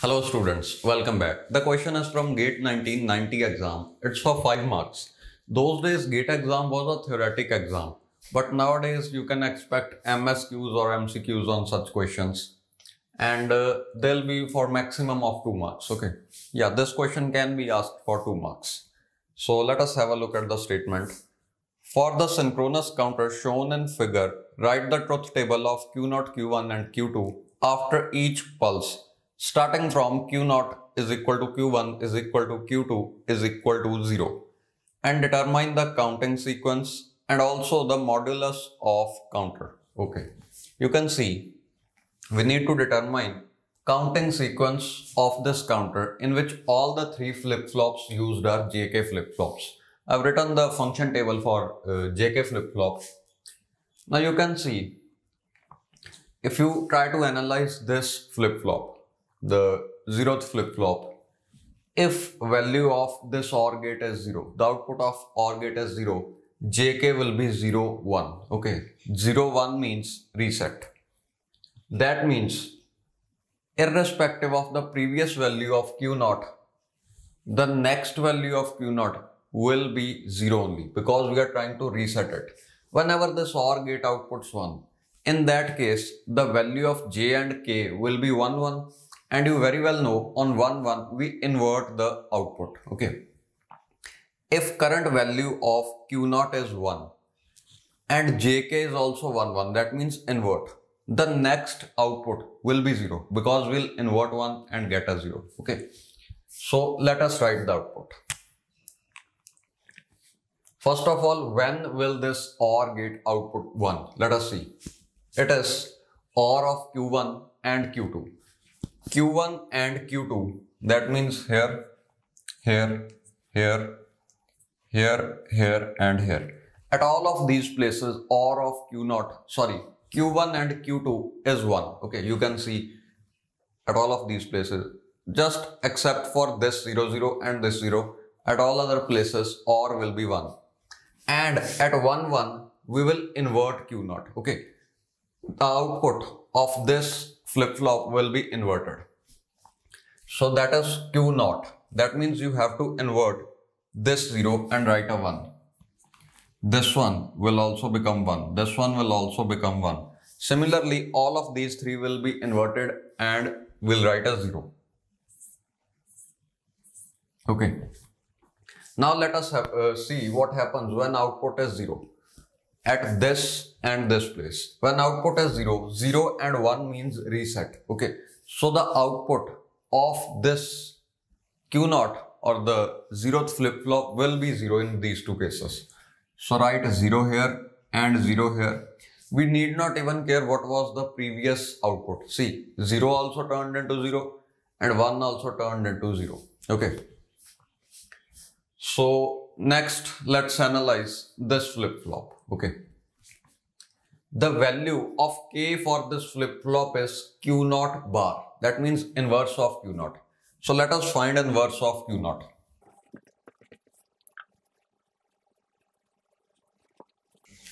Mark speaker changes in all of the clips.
Speaker 1: Hello students, welcome back. The question is from GATE 1990 exam. It's for 5 marks. Those days GATE exam was a theoretic exam. But nowadays you can expect MSQs or MCQs on such questions. And uh, they'll be for maximum of 2 marks. Okay. Yeah, this question can be asked for 2 marks. So let us have a look at the statement. For the synchronous counter shown in figure, write the truth table of Q0, Q1 and Q2 after each pulse starting from Q0 is equal to Q1 is equal to Q2 is equal to 0 and determine the counting sequence and also the modulus of counter. Okay, you can see we need to determine counting sequence of this counter in which all the three flip-flops used are JK flip-flops. I've written the function table for uh, JK flip-flop. Now you can see if you try to analyze this flip-flop the zeroth flip-flop, if value of this OR gate is 0, the output of OR gate is 0, JK will be 0, 1. Okay, 0, 1 means reset. That means irrespective of the previous value of Q0, the next value of Q0 will be 0 only because we are trying to reset it. Whenever this OR gate outputs 1, in that case, the value of J and K will be 1, 1 and you very well know on 1 1 we invert the output okay? If current value of q 0 is 1 and jk is also 1 1 that means invert. The next output will be 0 because we'll invert 1 and get a 0 okay? So let us write the output. First of all when will this or gate output 1 let us see. It is or of q1 and q2 Q1 and Q2. That means here, here, here, here, here and here. At all of these places OR of Q0, sorry, Q1 and Q2 is 1. Okay, you can see at all of these places just except for this 0, 0 and this 0 at all other places OR will be 1 and at 1 1 we will invert Q0 okay the output of this flip-flop will be inverted. So that is Q naught. That means you have to invert this 0 and write a 1. This one will also become 1. This one will also become 1. Similarly, all of these three will be inverted and will write a 0. Okay. Now let us have, uh, see what happens when output is 0 at this and this place. When output is 0, 0 and 1 means reset. Okay. So the output of this Q0 or the zeroth flip-flop will be 0 in these two cases. So write 0 here and 0 here. We need not even care what was the previous output. See, 0 also turned into 0 and 1 also turned into 0. Okay. So next let's analyze this flip-flop okay the value of k for this flip-flop is q naught bar. That means inverse of q naught. So let us find inverse of q naught.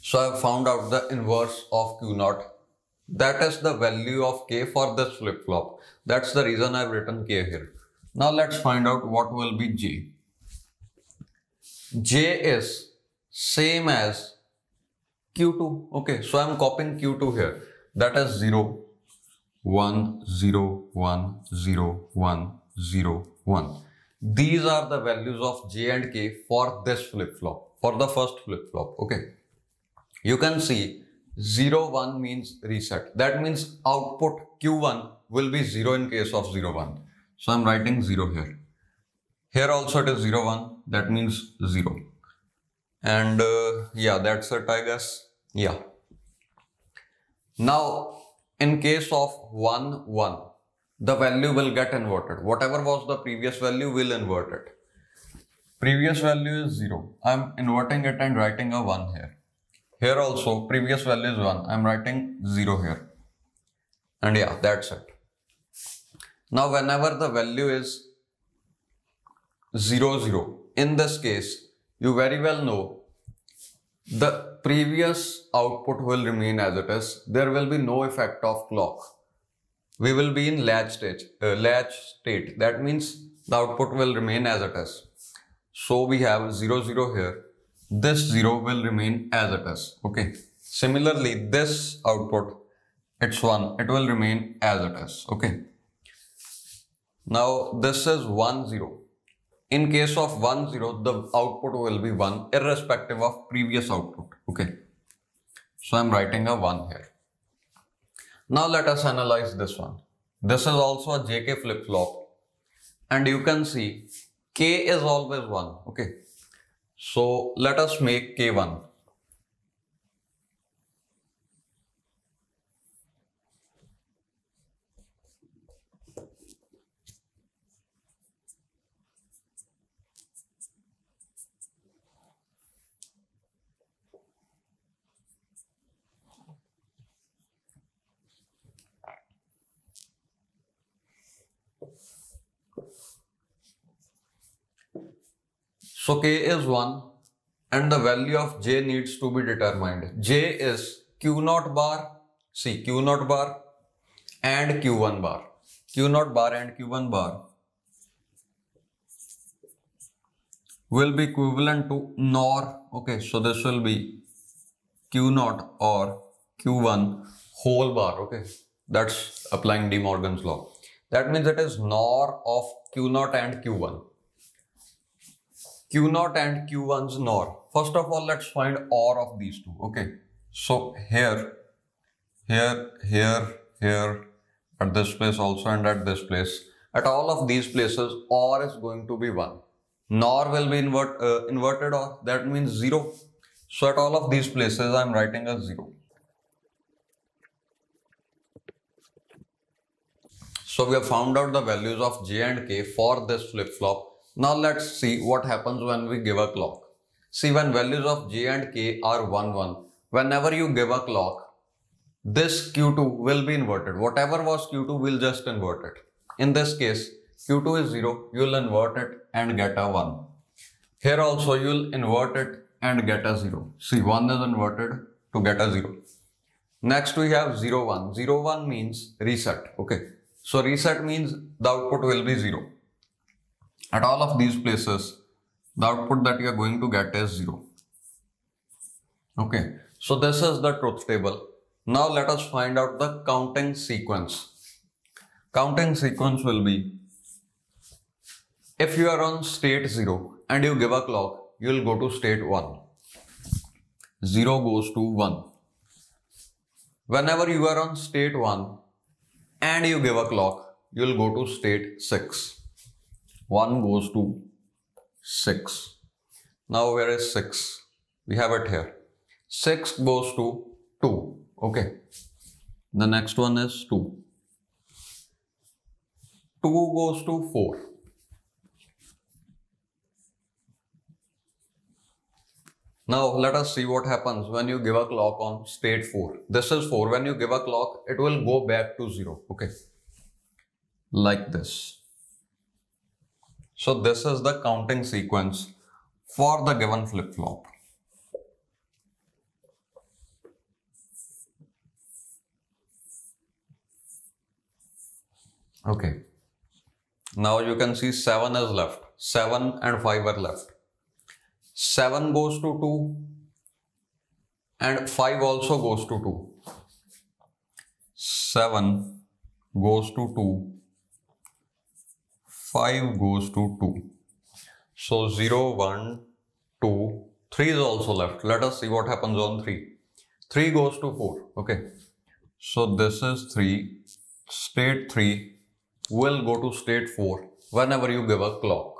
Speaker 1: So i have found out the inverse of q naught. That is the value of k for this flip-flop. That's the reason i've written k here. Now let's find out what will be j. J is same as Q2. Okay, so I'm copying Q2 here. That is 0, 1, 0, 1, 0, 1, 0, 1. These are the values of J and K for this flip-flop, for the first flip-flop. Okay. You can see 0, 1 means reset. That means output Q1 will be 0 in case of 0, 1. So I'm writing 0 here. Here also it is 0, 1. That means 0. And uh, yeah, that's it, I guess. Yeah. Now, in case of 1, 1, the value will get inverted. Whatever was the previous value will invert it. Previous value is 0. I am inverting it and writing a 1 here. Here also, previous value is 1. I am writing 0 here. And yeah, that's it. Now, whenever the value is 0, 0, in this case, you very well know the previous output will remain as it is. There will be no effect of clock. we will be in latch state, uh, latch state. That means the output will remain as it is. So we have 0, 0 here. This 0 will remain as it is. Okay. Similarly, this output, it's 1. It will remain as it is. Okay. Now this is 1, 0. In case of 1, 0, the output will be 1 irrespective of previous output. Okay. So I'm writing a 1 here. Now let us analyze this one. This is also a JK flip-flop. And you can see K is always 1. Okay. So let us make K1. So k is 1 and the value of j needs to be determined. j is q naught bar, see q naught bar and q1 bar. q naught bar and q1 bar will be equivalent to NOR. Okay, so this will be q naught or q1 whole bar. Okay, that's applying De Morgan's law. That means it is NOR of q naught and q1. Q0 and Q1's NOR. First of all, let's find OR of these two. Okay. So here, here, here, here, at this place also and at this place. At all of these places, OR is going to be 1. NOR will be invert, uh, inverted OR. That means 0. So at all of these places, I'm writing a 0. So we have found out the values of J and K for this flip-flop now let's see what happens when we give a clock. See when values of j and k are 1 1, whenever you give a clock, this q2 will be inverted. Whatever was q2 will just invert it. In this case, q2 is 0, you will invert it and get a 1. Here also you will invert it and get a 0. See 1 is inverted to get a 0. Next we have 0 1. 0 1 means reset. Okay. So reset means the output will be 0. At all of these places, the output that you are going to get is 0. Okay, so this is the truth table. Now let us find out the counting sequence. Counting sequence will be, if you are on state 0 and you give a clock, you will go to state 1. 0 goes to 1. Whenever you are on state 1 and you give a clock, you will go to state 6. 1 goes to 6. Now where is 6? We have it here. 6 goes to 2. Okay. The next one is 2. 2 goes to 4. Now let us see what happens when you give a clock on state 4. This is 4. When you give a clock, it will go back to 0. Okay. Like this. So this is the counting sequence for the given flip-flop. Okay. Now you can see 7 is left. 7 and 5 are left. 7 goes to 2 and 5 also goes to 2. 7 goes to 2 5 goes to 2. So 0, 1, 2, 3 is also left. Let us see what happens on 3. 3 goes to 4. Okay. So this is 3. State 3 will go to state 4 whenever you give a clock.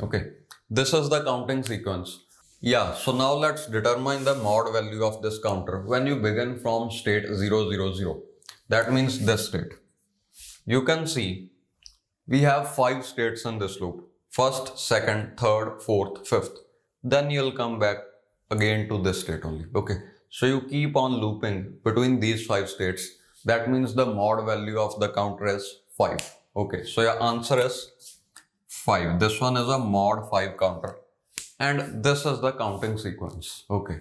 Speaker 1: Okay. This is the counting sequence. Yeah, so now let's determine the mod value of this counter when you begin from state 000. That means this state. You can see we have five states in this loop. First, second, third, fourth, fifth. Then you'll come back again to this state only. Okay. So you keep on looping between these five states. That means the mod value of the counter is 5. Okay. So your answer is 5. This one is a mod 5 counter. And this is the counting sequence. Okay.